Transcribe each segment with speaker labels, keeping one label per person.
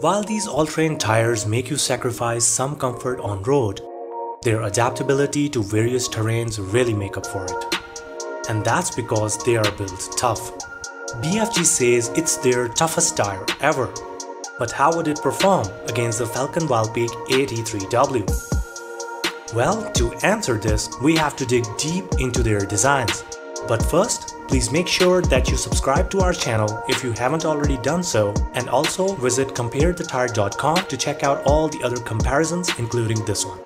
Speaker 1: While these all-terrain tires make you sacrifice some comfort on road, their adaptability to various terrains really make up for it. And that's because they are built tough. BFG says it's their toughest tire ever. But how would it perform against the Falken Wildpeak AT3W? Well, to answer this, we have to dig deep into their designs. But first, please make sure that you subscribe to our channel if you haven't already done so and also visit comparethetire.com to check out all the other comparisons including this one.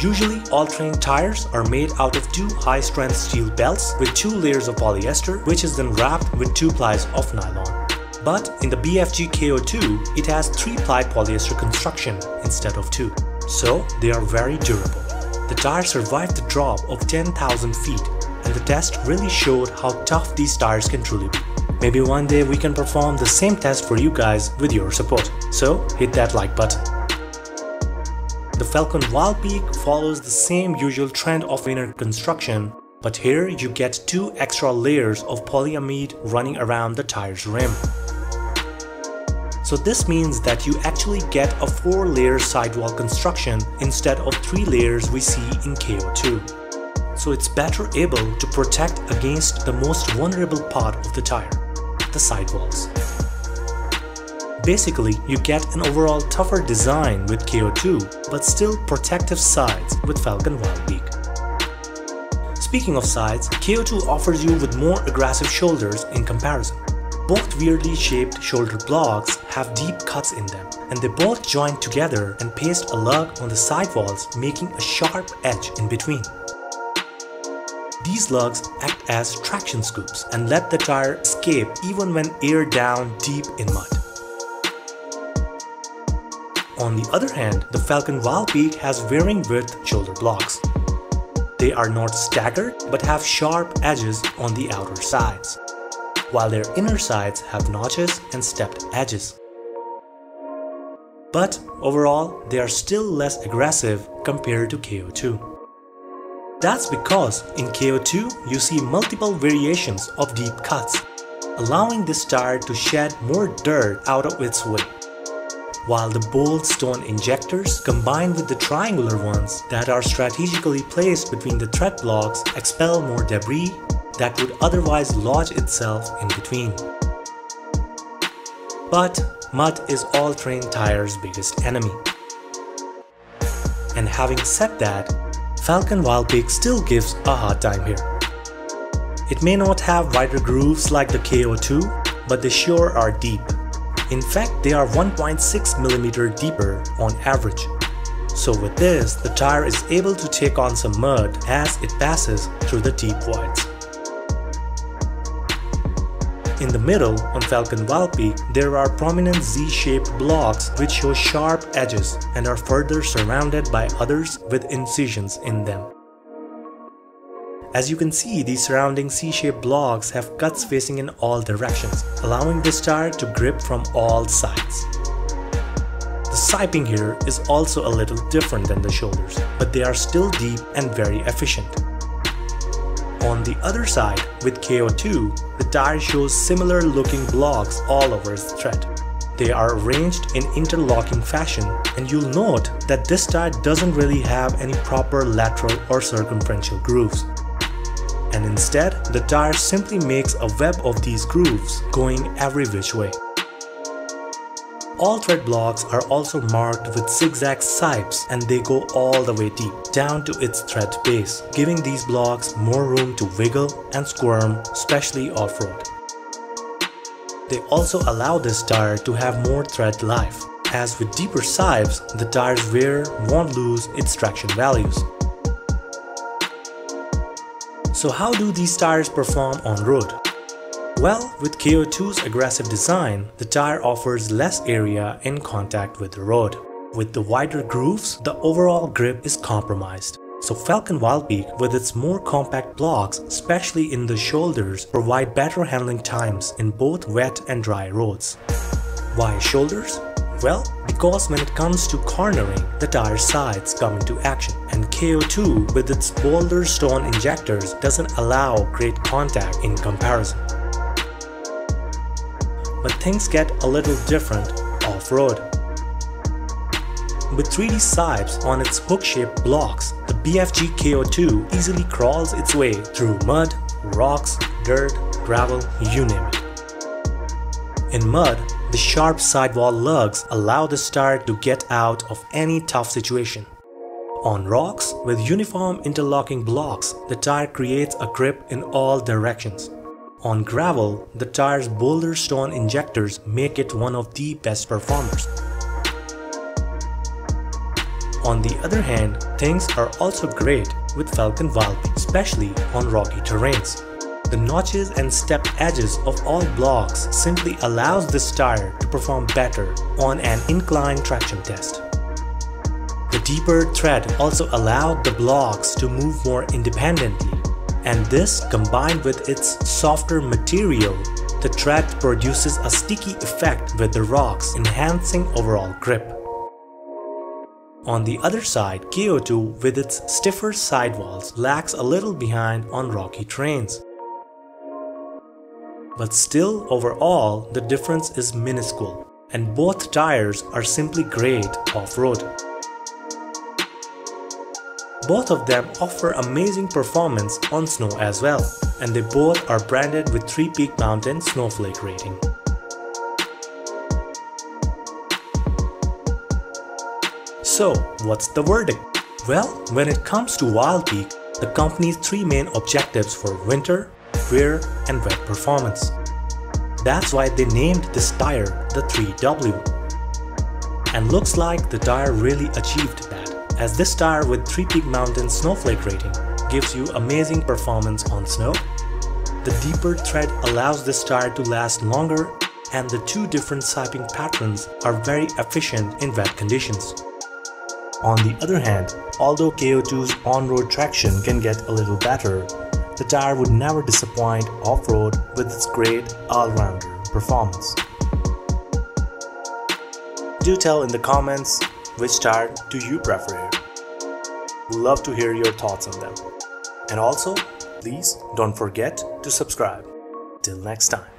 Speaker 1: Usually, all-terrain tires are made out of two high-strength steel belts with two layers of polyester which is then wrapped with two plies of nylon. But in the BFG KO2, it has three-ply polyester construction instead of two so they are very durable. The tire survived the drop of 10,000 feet and the test really showed how tough these tires can truly be. Maybe one day we can perform the same test for you guys with your support, so hit that like button. The Falcon Wild Peak follows the same usual trend of inner construction, but here you get two extra layers of polyamide running around the tire's rim. So this means that you actually get a 4 layer sidewall construction instead of 3 layers we see in KO2. So it's better able to protect against the most vulnerable part of the tire, the sidewalls. Basically, you get an overall tougher design with KO2 but still protective sides with Falken Wildpeak. Speaking of sides, KO2 offers you with more aggressive shoulders in comparison. Both weirdly shaped shoulder blocks have deep cuts in them, and they both join together and paste a lug on the sidewalls making a sharp edge in between. These lugs act as traction scoops and let the tire escape even when aired down deep in mud. On the other hand, the Falken Wildpeak has varying width shoulder blocks. They are not staggered but have sharp edges on the outer sides while their inner sides have notches and stepped edges. But overall, they are still less aggressive compared to KO2. That's because in KO2 you see multiple variations of deep cuts, allowing this tire to shed more dirt out of its way. While the bold stone injectors combined with the triangular ones that are strategically placed between the tread blocks expel more debris that would otherwise lodge itself in between. But mud is all-terrain tires' biggest enemy. And having said that, Falken Wildpeak still gives a hard time here. It may not have wider grooves like the KO2, but they sure are deep. In fact, they are 1.6mm deeper on average. So with this, the tire is able to take on some mud as it passes through the deep voids. In the middle, on Falken Wildpeak, there are prominent Z-shaped blocks which show sharp edges and are further surrounded by others with incisions in them. As you can see, these surrounding C-shaped blocks have cuts facing in all directions, allowing this tire to grip from all sides. The siping here is also a little different than the shoulders, but they are still deep and very efficient. On the other side, with KO2, the tire shows similar looking blocks all over its tread. They are arranged in interlocking fashion and you'll note that this tire doesn't really have any proper lateral or circumferential grooves. And instead, the tire simply makes a web of these grooves going every which way. All tread blocks are also marked with zigzag sipes and they go all the way deep, down to its tread base, giving these blocks more room to wiggle and squirm, especially off-road. They also allow this tire to have more tread life, as with deeper sipes, the tire's wear won't lose its traction values. So how do these tires perform on road? Well, with KO2's aggressive design, the tire offers less area in contact with the road. With the wider grooves, the overall grip is compromised. So Falken Wildpeak with its more compact blocks, especially in the shoulders, provide better handling times in both wet and dry roads. Why shoulders? Well, because when it comes to cornering, the tire sides come into action and KO2 with its boulder stone injectors doesn't allow great contact in comparison things get a little different off off-road. With 3D sipes on its hook-shaped blocks, the BFG KO2 easily crawls its way through mud, rocks, dirt, gravel, you name it. In mud, the sharp sidewall lugs allow the tire to get out of any tough situation. On rocks, with uniform interlocking blocks, the tire creates a grip in all directions. On gravel, the tire's boulder stone injectors make it one of the best performers. On the other hand, things are also great with Falken Wildpeak, especially on rocky terrains. The notches and stepped edges of all blocks simply allows this tire to perform better on an incline traction test. The deeper tread also allowed the blocks to move more independently, and this combined with its softer material, the tread produces a sticky effect with the rocks enhancing overall grip. On the other side, KO2 with its stiffer sidewalls lags a little behind on rocky terrains. But still, overall, the difference is minuscule, and both tires are simply great off-road. Both of them offer amazing performance on snow as well, and they both are branded with 3 Peak Mountain Snowflake rating. So, what's the verdict? Well, when it comes to Wildpeak, the company's three main objectives for winter, wear, and wet performance. That's why they named this tire the 3W. And looks like the tire really achieved that, as this tire with 3 Peak Mountain Snowflake rating gives you amazing performance on snow. The deeper tread allows this tire to last longer and the two different siping patterns are very efficient in wet conditions. On the other hand, although KO2's on-road traction can get a little better, the tire would never disappoint off-road with its great all-rounder performance. Do tell in the comments which tire do you prefer We'd love to hear your thoughts on them. And also, please don't forget to subscribe. Till next time.